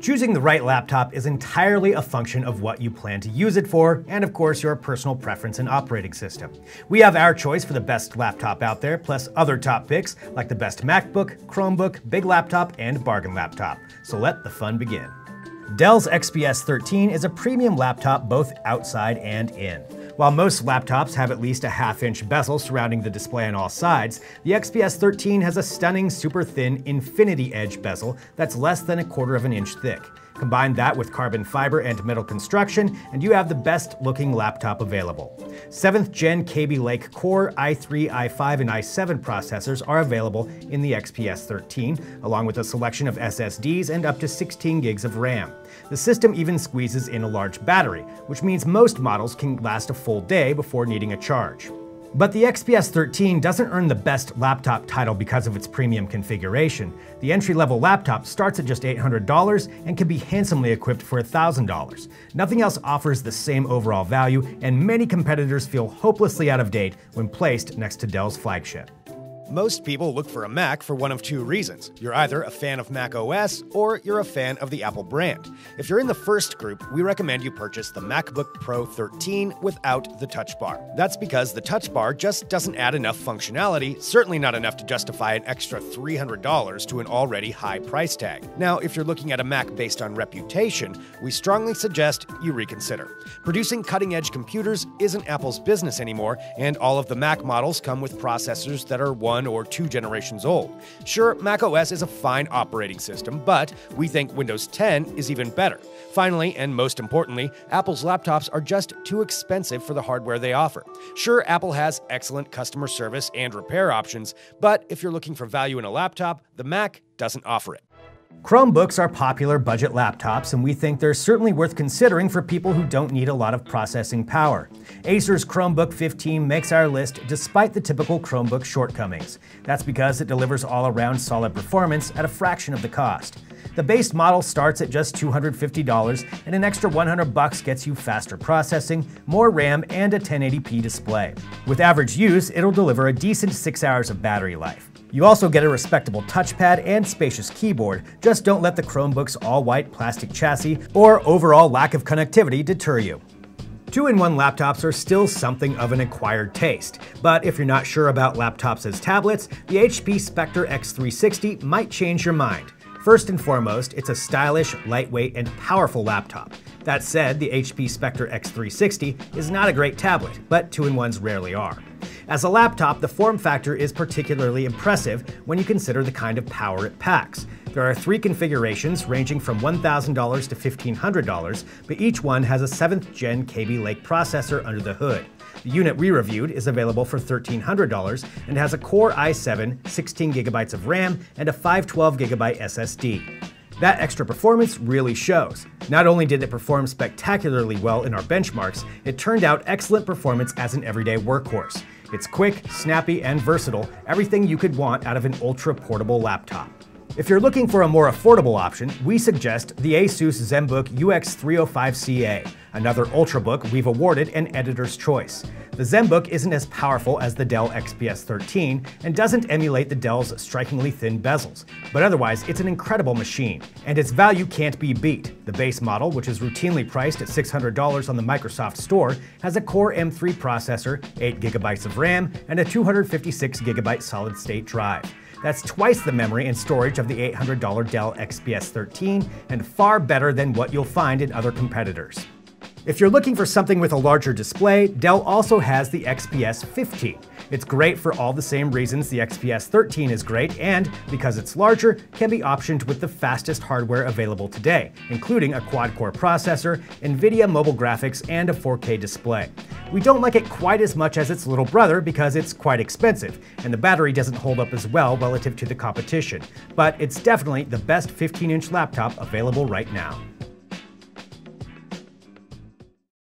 Choosing the right laptop is entirely a function of what you plan to use it for, and of course your personal preference and operating system. We have our choice for the best laptop out there, plus other top picks like the best MacBook, Chromebook, big laptop, and bargain laptop. So let the fun begin. Dell's XPS 13 is a premium laptop both outside and in. While most laptops have at least a half-inch bezel surrounding the display on all sides, the XPS 13 has a stunning super thin Infinity Edge bezel that's less than a quarter of an inch thick. Combine that with carbon fiber and metal construction, and you have the best looking laptop available. 7th gen Kaby Lake Core i3, i5, and i7 processors are available in the XPS 13, along with a selection of SSDs and up to 16 gigs of RAM. The system even squeezes in a large battery, which means most models can last a full day before needing a charge. But the XPS 13 doesn't earn the best laptop title because of its premium configuration. The entry-level laptop starts at just $800 and can be handsomely equipped for $1,000. Nothing else offers the same overall value, and many competitors feel hopelessly out of date when placed next to Dell's flagship. Most people look for a Mac for one of two reasons. You're either a fan of Mac OS or you're a fan of the Apple brand. If you're in the first group, we recommend you purchase the MacBook Pro 13 without the Touch Bar. That's because the Touch Bar just doesn't add enough functionality, certainly not enough to justify an extra $300 to an already high price tag. Now, if you're looking at a Mac based on reputation, we strongly suggest you reconsider. Producing cutting edge computers isn't Apple's business anymore, and all of the Mac models come with processors that are one one or two generations old. Sure, macOS is a fine operating system, but we think Windows 10 is even better. Finally, and most importantly, Apple's laptops are just too expensive for the hardware they offer. Sure, Apple has excellent customer service and repair options, but if you're looking for value in a laptop, the Mac doesn't offer it. Chromebooks are popular budget laptops, and we think they're certainly worth considering for people who don't need a lot of processing power. Acer's Chromebook 15 makes our list despite the typical Chromebook shortcomings. That's because it delivers all-around solid performance at a fraction of the cost. The base model starts at just $250, and an extra 100 bucks gets you faster processing, more RAM, and a 1080p display. With average use, it'll deliver a decent 6 hours of battery life. You also get a respectable touchpad and spacious keyboard, just don't let the Chromebook's all-white plastic chassis or overall lack of connectivity deter you. Two-in-one laptops are still something of an acquired taste, but if you're not sure about laptops as tablets, the HP Spectre X360 might change your mind. First and foremost, it's a stylish, lightweight, and powerful laptop. That said, the HP Spectre X360 is not a great tablet, but two-in-ones rarely are. As a laptop, the form factor is particularly impressive when you consider the kind of power it packs. There are three configurations ranging from $1,000 to $1,500, but each one has a 7th gen Kaby Lake processor under the hood. The unit we reviewed is available for $1,300 and has a Core i7, 16GB of RAM, and a 512GB SSD. That extra performance really shows. Not only did it perform spectacularly well in our benchmarks, it turned out excellent performance as an everyday workhorse. It's quick, snappy, and versatile, everything you could want out of an ultra-portable laptop. If you're looking for a more affordable option, we suggest the Asus ZenBook UX305CA, another Ultrabook we've awarded an Editor's Choice. The ZenBook isn't as powerful as the Dell XPS 13 and doesn't emulate the Dell's strikingly thin bezels, but otherwise it's an incredible machine, and its value can't be beat. The base model, which is routinely priced at $600 on the Microsoft Store, has a Core M3 processor, 8GB of RAM, and a 256GB solid-state drive. That's twice the memory and storage of the $800 Dell XPS 13 and far better than what you'll find in other competitors. If you're looking for something with a larger display, Dell also has the XPS 15. It's great for all the same reasons the XPS 13 is great, and because it's larger, can be optioned with the fastest hardware available today, including a quad-core processor, NVIDIA mobile graphics, and a 4K display. We don't like it quite as much as its little brother because it's quite expensive, and the battery doesn't hold up as well relative to the competition, but it's definitely the best 15-inch laptop available right now.